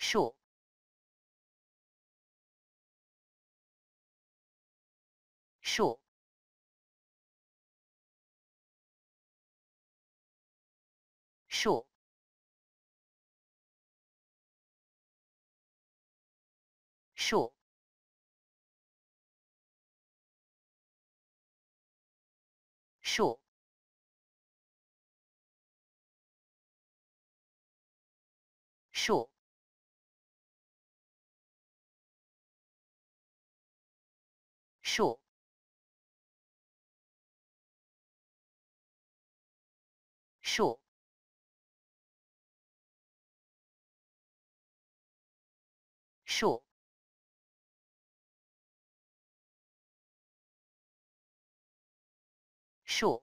数数数数数数数。数。数。数。